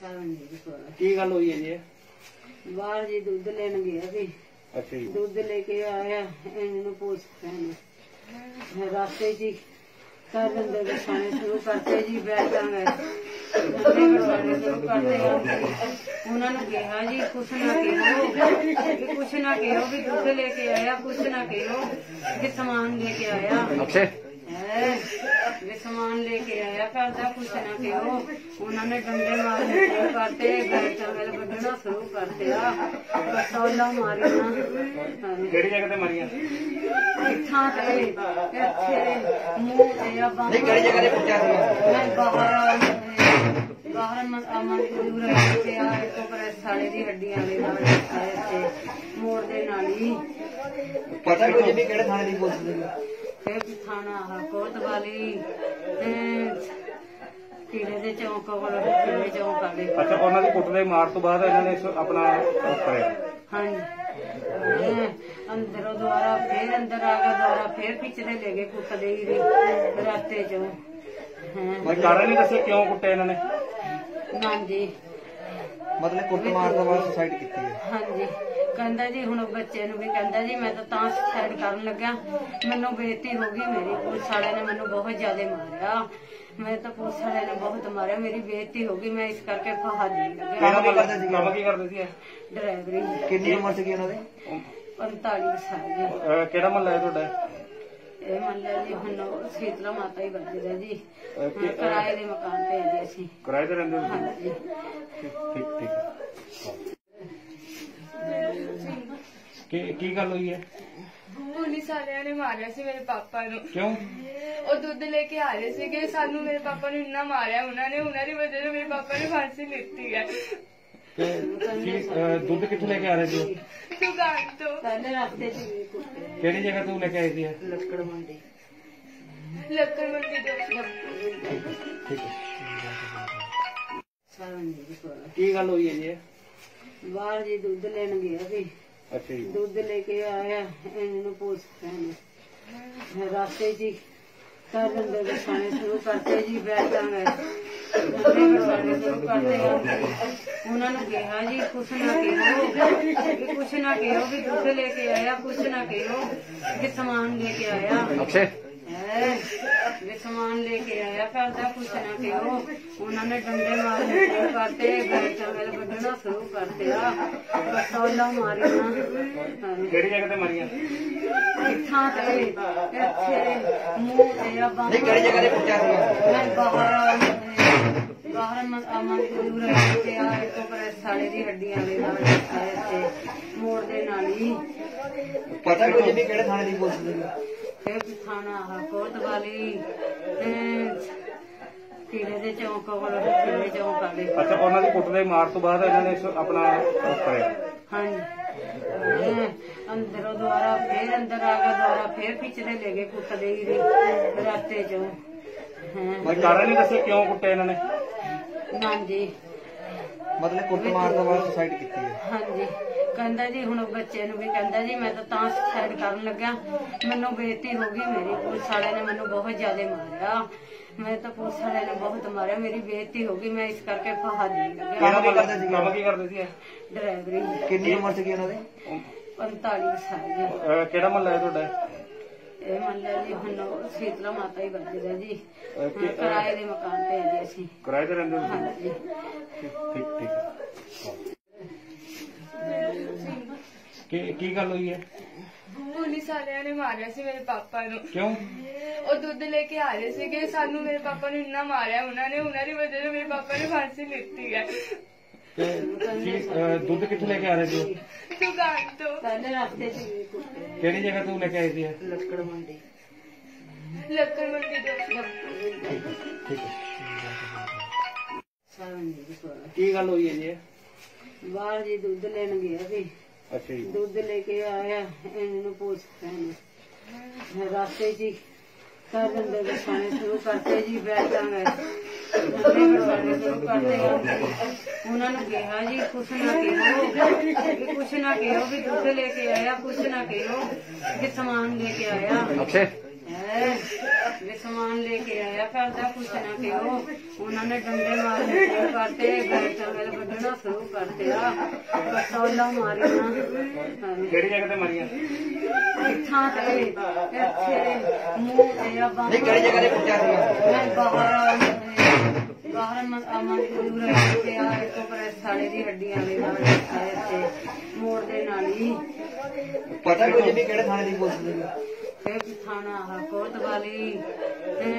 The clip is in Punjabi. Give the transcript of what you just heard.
ਕੌਰ ਕੀ ਗੱਲ ਹੋਈ ਹੈ ਜੀ ਇਹ? ਬਾਹਰ ਜੀ ਦੁੱਧ ਲੈਣ ਗਿਆ ਸੀ। ਅੱਛਾ ਜੀ। ਦੁੱਧ ਲੈ ਕੇ ਆਇਆ ਇਹਨੂੰ ਪੁੱਛਦੇ ਨੇ ਰਾਸਤੇ ਜੀ ਕਰ ਦਿੰਦੇ ਖਾਣੇ ਸ਼ੁਰੂ ਕਰਤੇ ਜੀ ਬੈਠ ਆ ਉਹਨਾਂ ਨੂੰ ਕਿਹਾ ਜੀ ਕੁਛ ਨਾ ਕਿਹੋ ਕੁਛ ਨਾ ਕਿਹੋ ਵੀ ਦੁੱਧ ਲੈ ਕੇ ਆਇਆ ਕੁਛ ਨਾ ਕਿਹੋ ਕਿ ਸਮਾਨ ਲੈ ਕੇ ਆਇਆ। ਅੱਛਾ। ਹੈ ਵੀ ਸਮਾਨ ਲੈ ਕੇ ਆਇਆ ਘਰ ਦਾ ਕੁਛ ਨਾ ਕਿਹੋ। ਉਹਨਾਂ ਨੇ ਡੰਡੇ ਮਾਰਨੇ ਸ਼ੁਰੂ ਕਰਤੇ ਬੈਠਾਂ ਵੱਲ ਵੱਢਣਾ ਸ਼ੁਰੂ ਕਰਤੇ। ਆ ਪਸੌਲਾ ਮਾਰੀਆਂ। ਕਿਹੜੀ ਜਗ੍ਹਾ ਤੇ ਮਰੀਆਂ? ਇੱਥਾਂ ਤੇ ਇੱਥੇ ਮੂੰਹ ਤੇ ਆ ਬਾਹਾਂ ਨਹੀਂ ਕਿਹੜੀ ਜਗ੍ਹਾ ਤੇ ਪੁੱਛਿਆ ਸੀ? ਮੈਂ ਬਾਹਰ ਬਾਹਰ ਮਨ ਅਮਨ ਦੂਰ ਕੇ ਆ ਇੱਕ ਪਰ ਸਾਲੇ ਦੀ ਹੱਡੀਆਂ ਦੇ ਨਾਲ ਆਏ ਤੇ ਮੋੜ ਦੇ ਨਾਲ ਹੀ। ਪਤਾ ਕੋਈ ਨਹੀਂ ਕਿਹੜੇ ਥਾਣੇ ਦੀ ਪੁਲਿਸ ਦੀ ਫਿਰ ਥਾਣਾ ਹਕੋਤ ਵਾਲੀ ਤੇ ਕੀੜੇ ਦੇ ਚੌਂਕ ਕੋਲ ਕੀੜੇ ਚੌਂਕ ਵਾਲੇ। ਅੱਛਾ ਉਹਨਾਂ ਦੀ ਕੁੱਟ ਦੇ ਮਾਰ ਤੋਂ ਬਾਅਦ ਇਹਨਾਂ ਨੇ ਇਸ ਆਪਣਾ ਕਰਿਆ। ਹਾਂਜੀ। ਇਹ ਅੰਦਰੋਂ ਦੁਆਰਾ ਫੇਰ ਅੰਦਰ ਆ ਗਿਆ ਦੁਆਰਾ ਫੇਰ ਪਿੱਛੇ ਦੇ ਲੈ ਗਏ ਕੁੱਟਦੇ ਹੀ ਰਹੀ ਰਾਤੇ ਚੋਂ। ਹਾਂ। ਮੈਂ ਕਾਰਨ ਨਹੀਂ ਦੱਸਿਆ ਕਿਉਂ ਕੁੱਟਿਆ ਇਹਨਾਂ ਨੇ? ਹਾਂਜੀ। ਮਤਲਬ ਕੁੱਟ ਮਾਰ ਤੋਂ ਬਾਅਦ ਸੁਸਾਈਡ ਕੀਤੀ ਹੈ। ਹਾਂਜੀ। ਕਹਿੰਦਾ ਜੀ ਹੁਣ ਬੱਚੇ ਨੂੰ ਵੀ ਕਹਿੰਦਾ ਜੀ ਮੈਂ ਤਾਂ ਤਾਂ ਸੁਸਾਈਡ ਕਰਨ ਲੱਗਾ ਮੈਨੂੰ ਬੇਇੱਜ਼ਤੀ ਹੋ ਗਈ ਮੇਰੀ ਪੁਲਿਸ ਵਾਲਿਆਂ ਨੇ ਮੈਨੂੰ ਬਹੁਤ ਜ਼ਿਆਦਾ ਮਾਰਿਆ। ਮੈਂ ਤਾਂ ਪੁਲਿਸ ਵਾਲਿਆਂ ਨੇ ਬਹੁਤ ਮਾਰਿਆ ਮੇਰੀ ਬੇਇੱਜ਼ਤੀ ਹੋ ਗਈ ਮੈਂ ਇਸ ਕਰਕੇ ਫਾਹਾ ਦੇਣ ਲੱਗਾ ਕੰਮ ਕੀ ਕਰਦੇ ਸੀ ਕੰਮ ਕੀ ਕਰਦੇ ਸੀ ਇਹ? ਡਰਾਈਵਰੀ ਕਿੰਨੀ ਉਮਰ ਸੀ ਉਹਨਾਂ ਦੀ? 45 ਸਾਲ ਕਿਹੜਾ ਮਹੱਲਾ ਹੈ ਤੁਹਾਡਾ? ਇਹ ਮੰਨ ਲਿਆ ਜੀ ਹੁਣ ਸੀਤਲਾ ਮਾਤਾ ਹੀ ਵਰਦੀ ਹੈ ਜੀ ਕਿਰਾਏ ਦੇ ਮਕਾਨ ਤੇ ਜੀ ਅਸੀਂ ਕਿਰਾਏ ਤੇ ਰਹਿੰਦੇ ਹੋ ਠੀਕ ਠੀਕ ਹੈ ਕੀ ਕੀ ਗੱਲ ਹੋਈ ਹੈ? ਪੁਲਿਸ ਵਾਲਿਆਂ ਨੇ ਮਾਰਿਆ ਸੀ ਮੇਰੇ ਪਾਪਾ ਨੂੰ। ਕਿਉਂ? ਉਹ ਦੁੱਧ ਲੈ ਕੇ ਆ ਰਹੇ ਸੀਗੇ ਸਾਨੂੰ ਮੇਰੇ ਪਾਪਾ ਨੂੰ ਇੰਨਾ ਮਾਰਿਆ ਉਹਨਾਂ ਨੇ ਉਹਨਾਂ ਦੀ ਵਜ੍ਹਾ ਨਾਲ ਮੇਰੇ ਪਾਪਾ ਨੇ ਫਾਂਸੀ ਲਿੱਤੀ ਹੈ। ਤੇ ਕੀ ਅਹ ਦੁੱਧ ਕਿੱਥੋਂ ਲੈ ਕੇ ਆ ਰਹੇ ਸੀ? ਦੁਕਾਨ ਤੋਂ। ਪਹਿਲੇ ਰਸਤੇ 'ਚ ਕਿਹੜੀ ਜਗ੍ਹਾ ਤੋਂ ਲੈ ਕੇ ਆਏ ਸੀ ਇਹ? ਲੱਕੜ ਮੰਡੀ। ਲੱਕੜ ਮੰਡੀ ਤੋਂ ਠੀਕ ਹੈ। ਕੀ ਗੱਲ ਹੋਈ ਹੈ ਜੀ ਇਹ? ਬਾਹਰ ਜੀ ਦੁੱਧ ਲੈਣ ਗਿਆ ਸੀ। ਅੱਛਾ ਜੀ। ਦੁੱਧ ਲੈ ਕੇ ਆਇਆ ਇਹਨੂੰ ਪੁੱਛਦੇ ਨੇ। ਰਾਸਤੇ ਹੀ ਕਰ ਦਿੰਦੇ ਖਾਣੇ ਸ਼ੁਰੂ ਕਰਤੇ ਜੀ ਬੈਠ ਆ ਉਹਨਾਂ ਨੂੰ ਕਿਹਾ ਜੀ ਕੁਛ ਨਾ ਕਿਹੋ ਕਿ ਕੁਛ ਨਾ ਕਿਹੋ ਵੀ ਦੁੱਧ ਲੈ ਕੇ ਆਇਆ ਕੁਛ ਨਾ ਕਿਹੋ ਕਿ ਸਮਾਨ ਲੈ ਕੇ ਆਇਆ। ਹੈ ਵੀ ਸਮਾਨ ਲੈ ਕੇ ਆਇਆ ਘਰ ਦਾ ਕੁਛ ਨਾ ਕਿਹੋ। ਉਹਨਾਂ ਨੇ ਡੰਡੇ ਮਾਰਨੇ ਸ਼ੁਰੂ ਕਰਤੇ ਵੱਢਣਾ ਸ਼ੁਰੂ ਕਰਤੇ ਆ ਪਸੌਲਾ ਮਾਰੀਆਂ ਕਿਹੜੀ ਜਗ੍ਹਾ ਤੇ ਮਰੀਆਂ? ਇੱਥਾਂ ਤੇ ਇੱਥੇ ਮੂੰਹ ਤੇ ਆ ਨਹੀਂ ਕਿਹੜੀ ਜਗ੍ਹਾ ਤੇ ਪੁੱਛਿਆ ਸੀ? ਮੈਂ ਬਾਹਰ ਬਾਹਰ ਮਨ ਅਮਨ ਦੂਰ ਕੇ ਆ ਇੱਕ ਸਾਲੇ ਦੀ ਹੱਡੀਆਂ ਦੇ ਨਾਲ ਤੇ ਮੋੜ ਦੇ ਨਾਲ ਹੀ। ਪਤਾ ਕੋਈ ਨਹੀਂ ਕਿਹੜੇ ਥਾਣੇ ਦੀ ਪੁਲਿਸ ਦੀ ਫਿਰ ਥਾਣਾ ਵਾਲੀ ਤੇ ਕੀੜੇ ਦੇ ਚੌਂਕ ਕੋਲ ਕੀੜੇ ਚੌਂਕ ਵਾਲੇ ਅੱਛਾ ਉਹਨਾਂ ਦੀ ਕੁੱਟ ਦੇ ਮਾਰ ਤੋਂ ਬਾਅਦ ਇਹਨਾਂ ਨੇ ਇਸ ਆਪਣਾ ਉਹ ਕਰਿਆ। ਹਾਂਜੀ। ਇਹ ਅੰਦਰੋਂ ਦੁਆਰਾ ਫੇਰ ਅੰਦਰ ਆ ਗਿਆ ਦੁਆਰਾ ਫੇਰ ਪਿੱਛੇ ਦੇ ਲੈ ਗਏ ਕੁੱਟਦੇ ਹੀ ਰਹੀ ਰਾਤੇ ਚੋਂ। ਹਾਂ। ਮੈਂ ਕਾਰਨ ਨਹੀਂ ਦੱਸਿਆ ਕਿਉਂ ਕੁੱਟਿਆ ਇਹਨਾਂ ਨੇ? ਹਾਂਜੀ। ਮਤਲਬ ਕੁੱਟ ਮਾਰ ਤੋਂ ਬਾਅਦ ਸੁਸਾਈਡ ਕੀਤੀ ਹੈ। ਹਾਂਜੀ। ਕਹਿੰਦਾ ਜੀ ਹੁਣ ਬੱਚੇ ਨੂੰ ਵੀ ਕਹਿੰਦਾ ਜੀ ਮੈਂ ਤਾਂ ਤਾਂ ਸੁਸਾਈਡ ਕਰਨ ਲੱਗਾ ਮੈਨੂੰ ਬੇਇੱਜ਼ਤੀ ਹੋ ਗਈ ਮੇਰੀ ਪੁਲਿਸ ਵਾਲਿਆਂ ਨੇ ਮੈਨੂੰ ਬਹੁਤ ਜ਼ਿਆਦਾ ਮਾਰਿਆ। ਮੈਂ ਤਾਂ ਪੁਲਿਸ ਵਾਲਿਆਂ ਨੇ ਬਹੁਤ ਮਾਰਿਆ ਮੇਰੀ ਬੇਇੱਜ਼ਤੀ ਹੋ ਗਈ ਮੈਂ ਇਸ ਕਰਕੇ ਫਾਹਾ ਦੇਣ ਲੱਗਾ ਕੰਮ ਕੀ ਕਰਦੇ ਸੀ ਕੰਮ ਕੀ ਕਰਦੇ ਸੀ? ਡਰਾਈਵਰੀ ਕਿੰਨੀ ਉਮਰ ਸੀ ਉਹਨਾਂ ਦੀ? 45 ਸਾਲ ਦੀ। ਕਿਹੜਾ ਮਹੱਲਾ ਹੈ ਤੁਹਾਡਾ? ਜੀ ਹੁਣ ਸੀਤਲਾ ਮਾਤਾ ਹੀ ਜੀ। ਕਿ- ਕਿਰਾਏ ਦੇ ਮਕਾਨ ਤੇ ਹੈ ਜੀ ਅਸੀਂ। ਕਿਰਾਏ ਤੇ ਰਹਿੰਦੇ ਹੋ ਤੁਸੀਂ? ਹਾਂਜੀ। ਠੀਕ ਠੀਕ ਹੈ। ਕੀ ਕੀ ਗੱਲ ਹੋਈ ਹੈ? ਪੁਲਿਸ ਵਾਲਿਆਂ ਨੇ ਮਾਰਿਆ ਸੀ ਮੇਰੇ ਪਾਪਾ ਨੂੰ। ਕਿਉਂ? ਉਹ ਦੁੱਧ ਲੈ ਕੇ ਆ ਰਹੇ ਸੀਗੇ ਸਾਨੂੰ ਮੇਰੇ ਪਾਪਾ ਨੂੰ ਇੰਨਾ ਮਾਰਿਆ ਉਹਨਾਂ ਨੇ ਉਹਨਾਂ ਦੀ ਵਜ੍ਹਾ ਨਾਲ ਮੇਰੇ ਪਾਪਾ ਨੇ ਫਾਂਸੀ ਲਿੱਤੀ ਹੈ। ਤੇ ਕੀ ਅਹ ਦੁੱਧ ਕਿੱਥੋਂ ਲੈ ਕੇ ਆ ਰਹੇ ਸੀ? ਕੁੱਤੇ। ਕਿਹੜੀ ਜਗ੍ਹਾ ਤੋਂ ਲੈ ਕੇ ਆਏ ਸੀ ਇਹ? ਲੱਕੜ ਮੰਡੀ। ਲੱਕੜ ਮੰਡੀ ਤੋਂ ਠੀਕ ਹੈ। ਸਰਵਨਜੀਤ ਕੌਰ ਕੀ ਗੱਲ ਹੋਈ ਹੈ ਜੀ ਇਹ? ਬਾਹਰ ਜੀ ਦੁੱਧ ਲੈਣ ਗਿਆ ਸੀ। ਅੱਛਾ ਜੀ। ਦੁੱਧ ਲੈ ਕੇ ਆਇਆ ਇਹਨੂੰ ਪੁੱਛਦੇ ਨੇ ਰਾਸਤੇ ਹੀ ਕਰ ਦਿੰਦੇ ਖਾਣੇ ਸ਼ੁਰੂ ਕਰਤੇ ਜੀ ਬੈਠ ਜਾਂਗੇ ਖਾਣੇ ਸ਼ੁਰੂ ਕਰਦੇ ਆ ਉਹਨਾਂ ਨੂੰ ਕਿਹਾ ਜੀ ਕੁਛ ਨਾ ਕਿਹੋ ਕੁਛ ਨਾ ਕਿਹੋ ਵੀ ਦੁੱਧ ਲੈ ਕੇ ਆਇਆ ਕੁਛ ਨਾ ਕਿਹੋ ਕਿ ਸਮਾਨ ਲੈ ਕੇ ਆਇਆ। ਅੱਛਾ। ਵੀ ਸਮਾਨ ਲੈ ਕੇ ਆਇਆ ਕਰਦਾ ਕੁਛ ਨਾ ਕਿਉਂ ਉਹਨਾਂ ਨੇ ਡੰਡੇ ਮਾਰਨੇ ਸ਼ੁਰੂ ਕਰਤੇ ਬੈਠਾਂ ਨਾਲ ਵੱਢਣਾ ਸ਼ੁਰੂ ਕਰਤੇ। ਆ ਕਸੌਲਾ ਮਾਰੀਆਂ। ਕਿਹੜੀ ਜਗ੍ਹਾ ਤੇ ਮਰੀਆਂ? ਇੱਥਾਂ ਤੇ ਇੱਥੇ ਮੂੰਹ ਤੇ ਆ ਨਹੀਂ ਕਿਹੜੀ ਜਗ੍ਹਾ ਤੇ ਪੁੱਛਿਆ ਸੀ? ਮੈਂ ਬਾਹਰ ਬਾਹਰ ਮਜ਼ਦੂਰ ਤੇ ਆ ਇੱਕ ਪ੍ਰੈਸ ਸਾਲੇ ਦੀ ਹੱਡੀਆਂ ਦੇ ਨਾਲ ਆਏ ਤੇ ਮੋੜ ਦੇ ਨਾਲ ਹੀ। ਪਤਾ ਕੁਝ ਵੀ ਕਿਹੜੇ ਥਾਣੇ ਦੀ ਪੁਲਿਸ ਦੀ ਇਹ ਥਾਣਾ ਕੋਤਵਾਲੀ ਤੇ